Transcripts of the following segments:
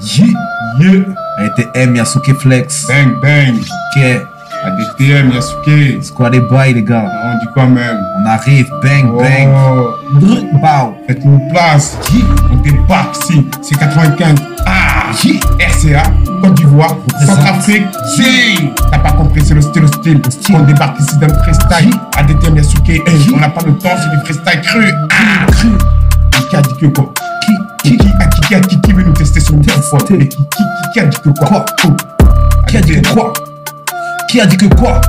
Yeah. Yeah. ATM, Yasuke Flex. Bang, bang. Ok. ADTM, Yasuke. C'est quoi les bails, les gars? On dit quoi même? On arrive, bang, bang. Oh. Brr, Bow. Faites-nous place. On débarque ici. C'est 95. Ah. Yeah. RCA. Côte d'Ivoire. Centrafrique. Zing. T'as pas compris, c'est le style, le style. On débarque ici dans le freestyle. ADTM, Yasuke. Hey, Yeah. On n'a pas le temps, c'est du freestyle cru. Ah. Cru. Qui a dit que quoi? Qui? Qui, qui, a, qui, qui, a, qui, qui veut nous qui, qui, qui, qui a dit que quoi? Quoi? Qui a dit que quoi? Qui a dit que quoi?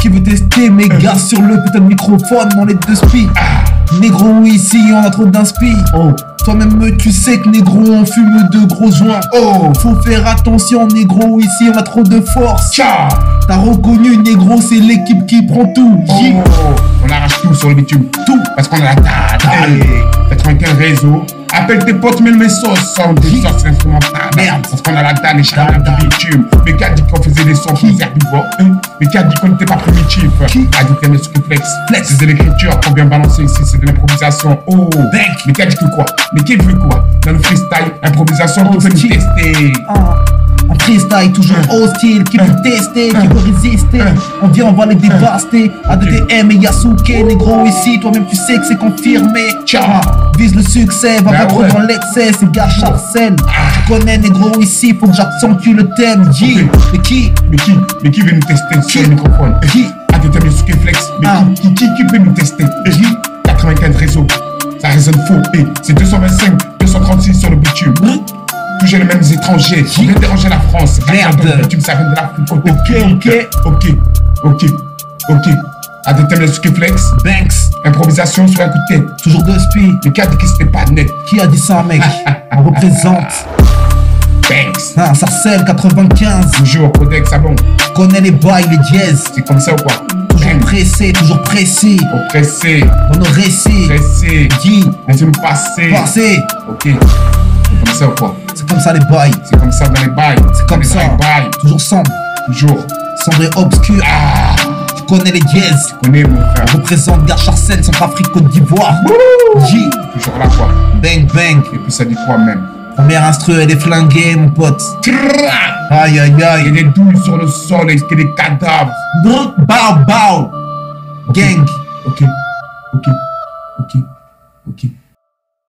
Qui veut tester mes gars sur le putain de microphone dans les deux spies Ah. Négro, ici on a trop d'inspi. Oh. Toi-même tu sais que négro on fume de gros joints. Oh. Faut faire attention négro, ici on a trop de force. Tcha. T'as reconnu négro, c'est l'équipe qui prend tout. Oh. On arrache tout sur le bitume. Tout. Parce qu'on a la. Dalle. Hey. 95 réseaux. Appelle tes potes, mets mes sauces. On des sauces instrumentales. Merde. Parce qu'on a la dalle et chacun a bitume. Mais qui a dit qu'on faisait des sons plus herbivores hein? Mais qui a dit qu'on n'était pas primitif? Qui? A dit qu'on est flex. Flex. C'est de l'écriture qu'on vient balancer ici. C'est de l'improvisation. Oh. Bank. Mais qui a dit que quoi? Mais qui veut quoi? Dans le freestyle, improvisation, qui Oh, peut nous tester Ah. En freestyle, toujours Hein. hostile, qui Hein. peut tester, qui Hein. peut résister. Hein. On vient, on va les dévaster. ADDM et Yasuke, négro ici, toi-même tu sais que c'est confirmé. Tcha. Ah. Vise le succès, va Bah pas trop ouais. dans l'excès, c'est gars charcène. Ah. Tu connais négro ici, faut que j'accentue le thème. Ok. Mais qui? Mais qui? Mais qui veut nous tester Qui? sur le microphone? Qui Ah, déterminé Suke Flex. Mais Ah. qui, qui, qui, qui peut nous tester? Qui 95 réseaux. Ça résonne faux. Et c'est 225, 236 sur le bitume. Toujours les mêmes étrangers. Vient déranger la France. Merde. Ça vient de l'Afrique. Ok, ok. Ok, ok, ok. À déterminer Suke Flex. Banks, Improvisation sur un coup de tête. toujours Guspi. Mais qui a dit que c'était pas net Qui a dit ça, mec? On représente. Banks. Ah, Sarcelle 95. Toujours, Codex, ah bon? Connais les bails, les dièses. C'est comme ça ou quoi? Toujours Banks. pressé, toujours précis. Oppressé, Dans nos récits. pressé. Dit, Laissez-nous passer. passé. Ok. C'est comme ça ou quoi? C'est comme ça les bails. C'est comme ça dans les bails. C'est comme ça. Dans les bails. Toujours sombre, Toujours. sombre et obscur. Ah, Tu connais les dièses. connais mon frère. Représente Gare Charcel, Centrafrique, Côte d'Ivoire. J, Toujours là quoi. bang bang. Et puis ça dit quoi même? Première instru, elle est flinguée, mon pote. Tra Aïe aïe Il y a aïe. des douilles sur le sol et il y a des cadavres. Brr, Bao bao. Gang. Ok. Ok. Ok. Ok.